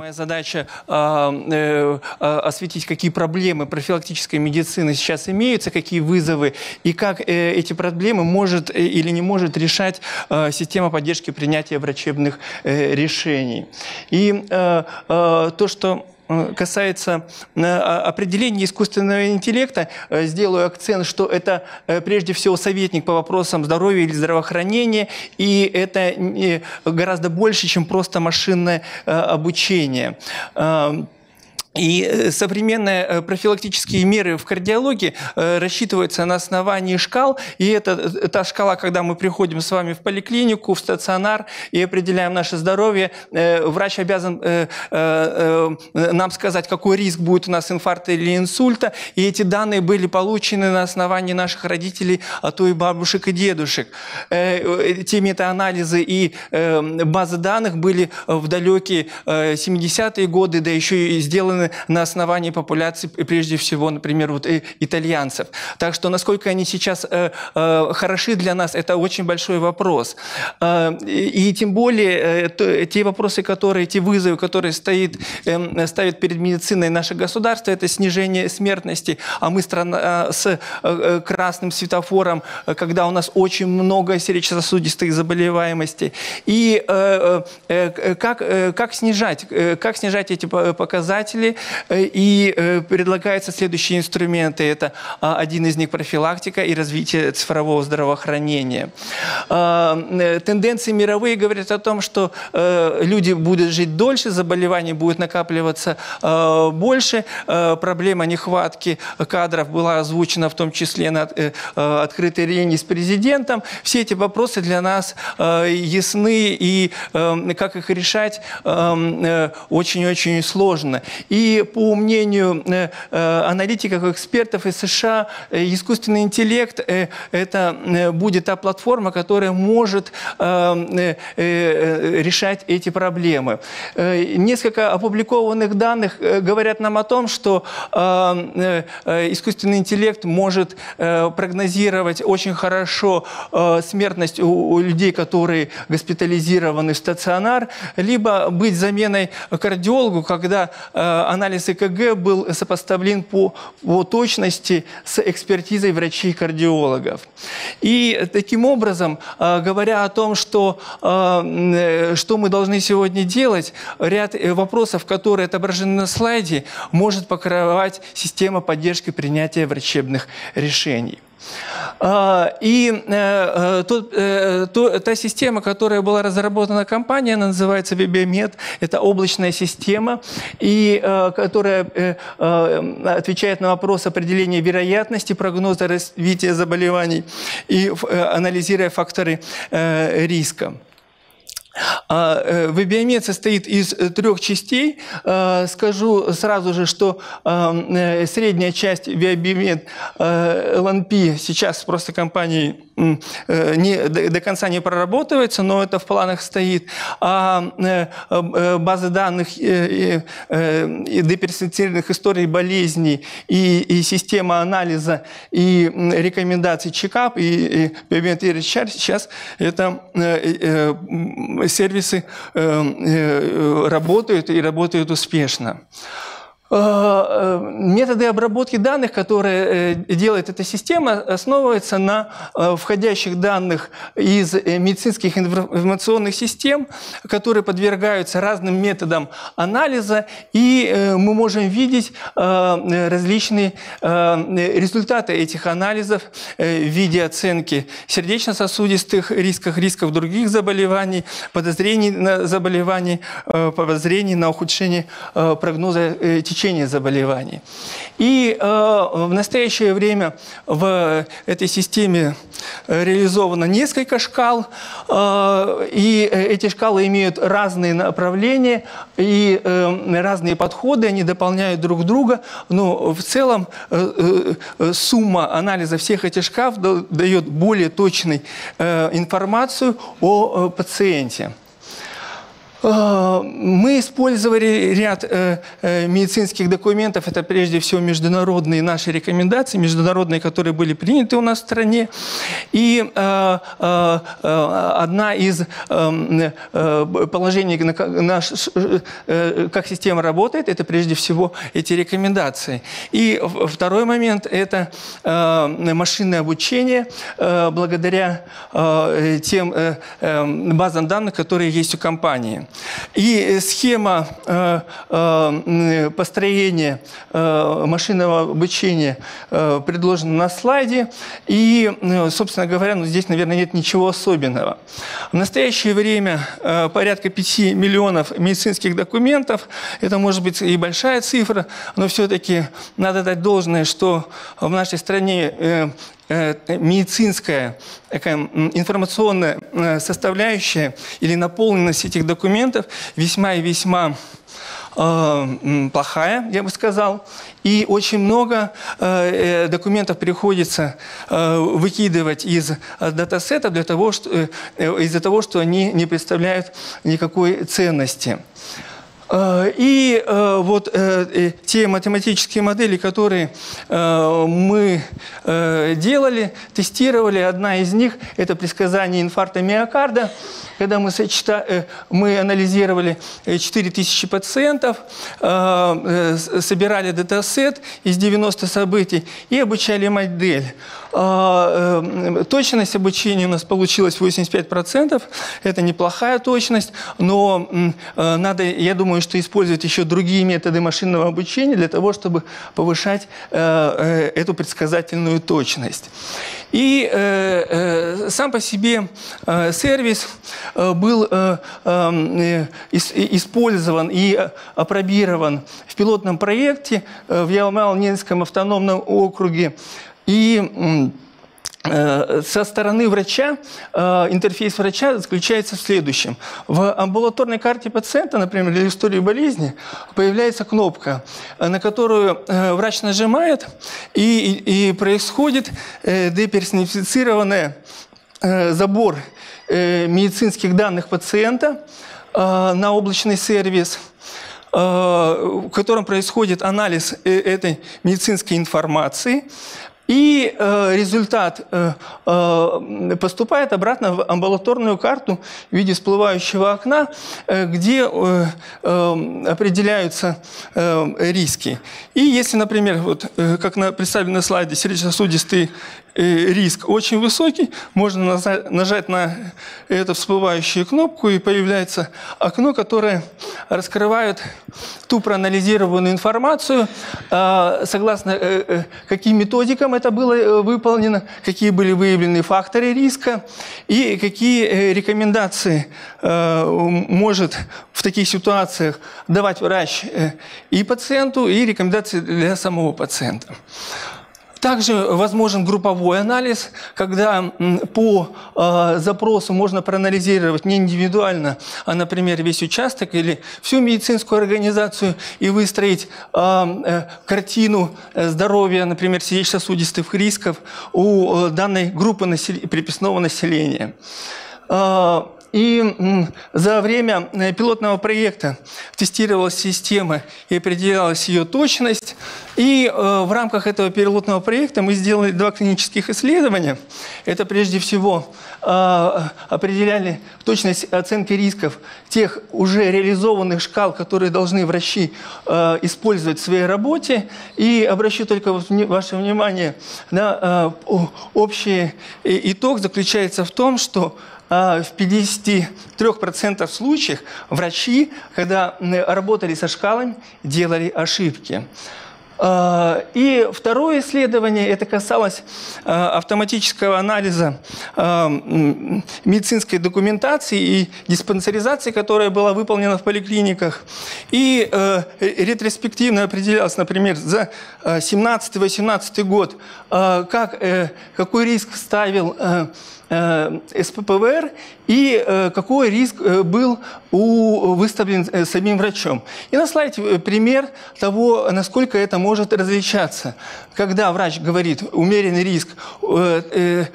Моя задача э, э, осветить, какие проблемы профилактической медицины сейчас имеются, какие вызовы, и как э, эти проблемы может э, или не может решать э, система поддержки принятия врачебных э, решений. И э, э, то, что касается э, определения искусственного интеллекта, э, сделаю акцент, что это прежде всего советник по вопросам здоровья или здравоохранения, и это гораздо больше, чем просто машинное обучение. И э, современные э, профилактические меры в кардиологии э, рассчитываются на основании шкал. И это та шкала, когда мы приходим с вами в поликлинику, в стационар и определяем наше здоровье, врач обязан нам сказать, какой риск будет у нас инфаркта или инсульта. И эти данные были получены на основании наших родителей, а то и бабушек и дедушек. Те метаанализы и базы данных были в далекие 70-е годы, да еще и сделаны сделаны на основании популяции, прежде всего, например, вот итальянцев. Так что насколько они сейчас э, э, хороши для нас, это очень большой вопрос. Э, и, и тем более э, те вопросы, которые, те вызовы, которые стоит, э, ставит перед медициной наше государство, это снижение смертности, а мы страна э, с э, э красным светофором, э, когда у нас очень много сердечно-сосудистых заболеваемостей. И э, э, как, э, как снижать, э, как снижать эти показатели, Э, и э, предлагаются следующие инструменты. Это а, один из них профилактика и развитие цифрового здравоохранения. А, э, тенденции мировые говорят о том, что люди будут жить дольше, заболеваний будет накапливаться больше, проблема нехватки кадров была озвучена в том числе на открытой линии с президентом. Все эти вопросы для нас ясны, и как их решать очень-очень сложно. И и по мнению э, э, аналитиков, экспертов из США, э, искусственный интеллект – это будет та платформа, которая может решать эти проблемы. Несколько опубликованных данных говорят нам о том, что искусственный интеллект может прогнозировать очень хорошо смертность у людей, которые госпитализированы в стационар, либо быть заменой кардиологу, когда анализ ЭКГ был сопоставлен по, по точности с экспертизой врачей-кардиологов. И таким образом, а, говоря о том, что, а, что мы должны сегодня делать, ряд э, вопросов, которые отображены на слайде, может покрывать система поддержки принятия врачебных решений. А, и э, э, то, та система, которая была разработана компанией, она называется Вебиомед. Это облачная система, и, э, которая отвечает на вопрос определения вероятности прогноза развития заболеваний и анализируя факторы риска. А, Вебиомед состоит из трех частей. Скажу сразу же, что средняя часть Вебиомед LNP сейчас просто компанией Э, не, до конца не проработывается, но это в планах стоит. А э, э, базы данных деперсонифицированных историй болезней и, и система анализа и рекомендаций чекап и, и биометрия сейчас это сервисы работают и работают успешно. Э, э, методы обработки данных, которые э, делает эта система, основываются на входящих данных из медицинских информационных систем, которые подвергаются разным методам анализа, и мы можем видеть различные результаты этих анализов в виде оценки сердечно-сосудистых рисков, рисков других заболеваний, подозрений на заболевания, подозрений на ухудшение прогноза течения течение заболеваний. И э, в настоящее время в этой системе реализовано несколько шкал, э, и эти шкалы имеют разные направления и э, разные подходы, они дополняют друг друга, но в целом э, э, сумма анализа всех этих шкаф дает более точную э, информацию о э, пациенте. Э, мы использовали ряд э, э, медицинских документов. Это прежде всего международные наши рекомендации, международные, которые были приняты у нас в стране. И одна из эм, положений, как система работает, это прежде всего эти рекомендации. И второй момент – это машинное обучение благодаря тем базам данных, которые есть у компании. И схема э, э, построения э, машинного обучения предложена на слайде. И, собственно говоря, ну, здесь, наверное, нет ничего особенного. В настоящее время порядка 5 миллионов медицинских документов. Это может быть и большая цифра, но все-таки надо дать должное, что в нашей стране Э, медицинская такая информационная э, составляющая или наполненность этих документов весьма и весьма э, плохая, я бы сказал. И очень много документов приходится выкидывать из датасета для того, что, из-за того, что они не представляют никакой ценности. Э, и э, вот э, те математические модели, которые мы делали, тестировали, одна из них – это предсказание инфаркта миокарда когда мы, сочета... Мы анализировали 4000 э, пациентов, собирали датасет из 90 событий и обучали модель. Точность обучения у нас получилась 85%. Это неплохая точность, но надо, я думаю, что использовать еще другие методы машинного обучения для того, чтобы повышать эту предсказательную точность. И сам по себе сервис Э, был э, эм, использован и опробирован в пилотном проекте э, в Ялмал-Ненском автономном округе. И со стороны врача, интерфейс врача заключается в следующем. В амбулаторной карте пациента, например, для истории болезни, появляется кнопка, на которую врач нажимает, и, и происходит деперсонифицированный забор Э, медицинских данных пациента э, на облачный сервис, э, в котором происходит анализ этой медицинской информации. И э, результат э, э, поступает обратно в амбулаторную карту в виде всплывающего окна, э, где э, э, определяются э, риски. И если, например, вот, э, как на, представлено на слайде, сердечно-сосудистый э, риск очень высокий, можно нажать на эту всплывающую кнопку, и появляется окно, которое раскрывает ту проанализированную информацию, э, согласно э, э, каким методикам это было э, выполнено, какие были выявлены факторы риска и какие э, рекомендации э, может в таких ситуациях давать врач и пациенту, и рекомендации для самого пациента. Также возможен групповой анализ, когда по э, запросу можно проанализировать не индивидуально, а, например, весь участок или всю медицинскую организацию и выстроить э, э, картину здоровья, например, сердечно-сосудистых рисков у э, данной группы приписного населения. И за время э, пилотного проекта тестировалась система и определялась ее точность. И э, в рамках этого пилотного проекта мы сделали два клинических исследования. Это прежде всего э, определяли точность оценки рисков тех уже реализованных шкал, которые должны врачи использовать в своей работе. И обращу только ваше внимание на общий итог заключается в том, что в 53% случаев врачи, когда работали со шкалами, делали ошибки. А, и второе исследование, это касалось а, автоматического анализа медицинской документации и диспансеризации, которая была выполнена в поликлиниках. И ретроспективно определялось, например, за 17-18 год, как, э, какой риск ставил СППВР и какой риск был у, выставлен самим врачом. И на слайде пример того, насколько это может различаться. Когда врач говорит умеренный риск,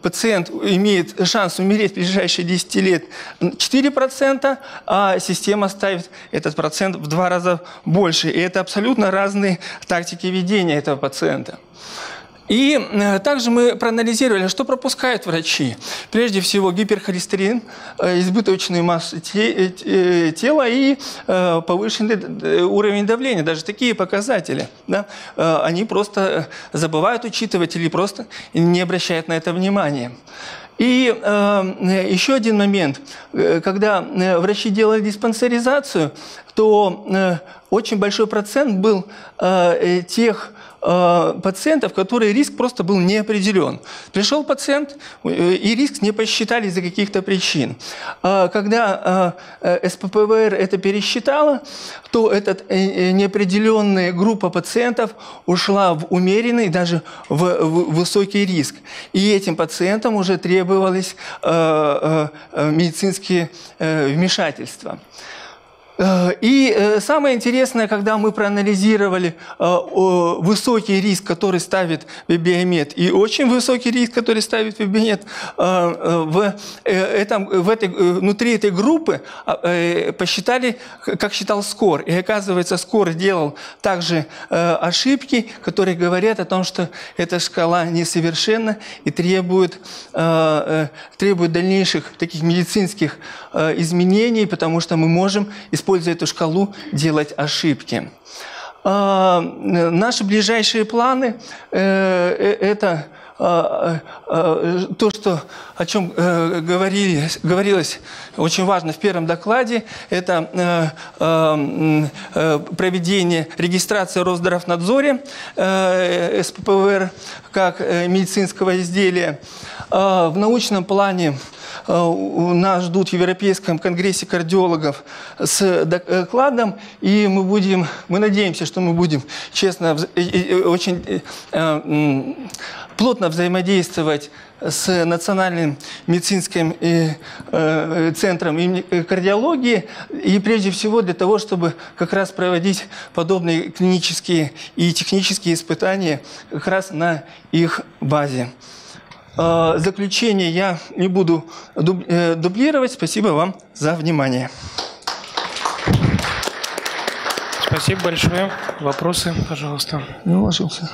пациент имеет шанс умереть в ближайшие 10 лет 4%, а система ставит этот процент в два раза больше. И это абсолютно разные тактики ведения этого пациента. И э, также мы проанализировали, что пропускают врачи. Прежде всего гиперхолестерин, э, избыточную массу э, тела и повышенный уровень давления. Даже такие показатели. Да, они просто забывают учитывать или просто не обращают на это внимания. И э, еще один момент. Когда врачи делали диспансеризацию, то э, очень большой процент был э, тех Э, пациентов, которые риск просто был не определен. Пришел пациент, и риск не посчитали из-за каких-то причин. Когда СППВР это пересчитала, то эта неопределенная группа пациентов ушла в умеренный, даже в высокий риск. И этим пациентам уже требовались медицинские вмешательства. Э, и э, самое интересное, когда мы проанализировали э, высокий риск, который ставит Вебиомед, и очень высокий риск, который ставит Вебиомед, в, этом, в этой, внутри этой группы посчитали, как считал Скор. И оказывается, Скор делал также ошибки, которые говорят о том, что эта шкала несовершенна и требует, требует дальнейших таких медицинских изменений, потому что мы можем использовать используя эту шкалу, делать ошибки. А, наши ближайшие планы э, э, – это то, что, о чем э, говорили, говорилось очень важно в первом докладе, это проведение регистрации Росздравнадзоре СППВР как медицинского изделия. В научном плане Э, нас ждут в Европейском конгрессе кардиологов с докладом, и мы будем, мы надеемся, что мы будем честно, очень э, плотно взаимодействовать с Национальным медицинским э, центром кардиологии, и прежде всего для того, чтобы как раз проводить подобные клинические и технические испытания как раз на их базе. Э, заключение я не буду э, дублировать. Спасибо вам за внимание. Спасибо большое. Вопросы, пожалуйста. Не уложился.